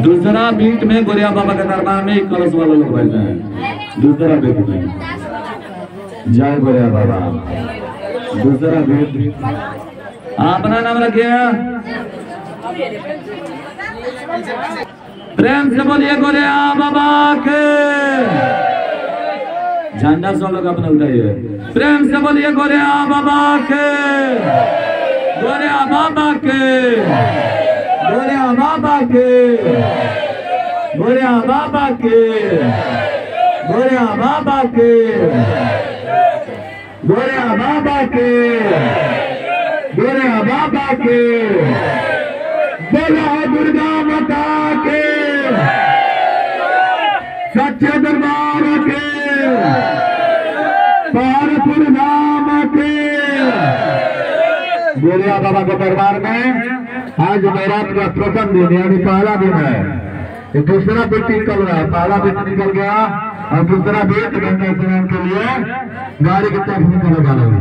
दूसरा बीट में गोरिया बाबा के दरबार में एक कलश वाला लोग बैठे हैं। दूसरा बीट में। जय गोरिया बाबा। दूसरा बीट। अपना नाम रखिए। प्रेम से बोलिए गोरिया बाबा के। झंडा सब लोग अपना उठाइए। प्रेम से बोलिए गोरिया बाबा के। गोरिया बाबा के। गोरिया बाबा के। गोरिया बाबा के। गोरिया बाबा के। गोरिया बाबा के। गोरिया बाबा के। बोला दुर्गा माता के। सच्चे दरबार के। पारपुर धाम के। गोरिया बाबा के दरबार में आज मेरा का प्रथम दिन यानी पहला दिन है। दूसरा बेट निकल रहा है। पहला बेट निकल गया और दूसरा बेट गंगा स्नान के लिए गाड़ी की तरफ़ निकल जा रहा है।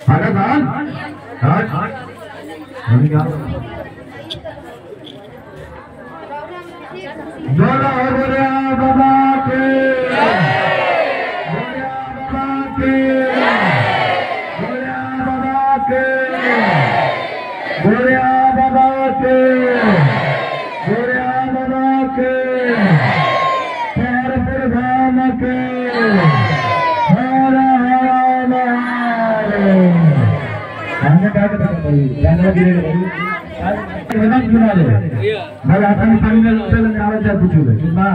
सा लगा चला अभी क्या बोला हो बोलिया बाबा के बोलिया बाबा के बोलिया बाबा के बोलिया बाबा के बोलिया बाबा के पारपुर धाम के हर हर महादेव हमने कहा था भाई जानवर गिरे भाई वेदांत बना ले भाई आपण पाणी में चल आवाज़ है पूछो बे बा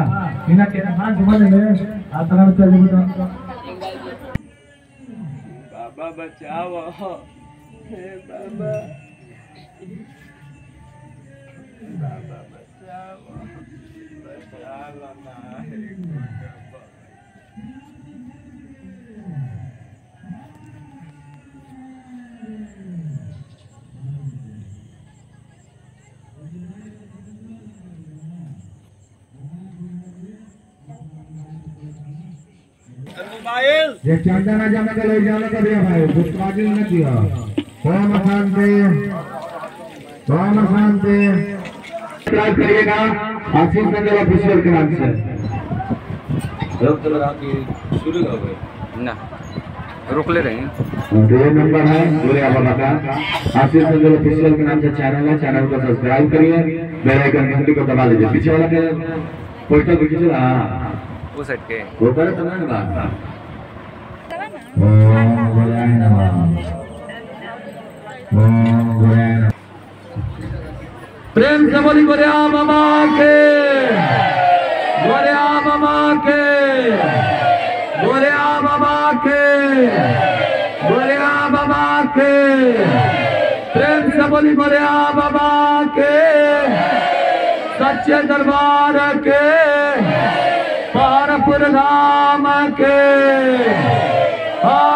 इना के हाथ घुमा ले आ चल बता बाबा बचाओ। हे बाबा। बाबा बचाओ। बचा लो ना। ये चंदा राजा में ले जाने का दिया भाई गुस्ताजी ने किया। ओम शांति। ओम शांति। सब्सक्राइब करिएगा? आशीष मंडल ऑफिशियल के नाम से। शुरू हो गए। ना रोक ले रहे हैं। और ये नंबर है गोरिया बाबा का आशीष मंडल ऑफिशियल के नाम से चैनल है चैनल को सब्सक्राइब करिए। बेल आइकन घंटी को दबा लीजिए पीछे वाला के पोस्टर पे खींचो हाँ। वो साइड के वो करे ना गोरिया नमः ओम गोरिया नमः प्रेम से बोली गोरिया बाबा के गोरिया बाबा के गोरिया बाबा के गोरिया बाबा के प्रेम से बोली गोरिया बाबा के सच्चे दरबार के धाम के हरा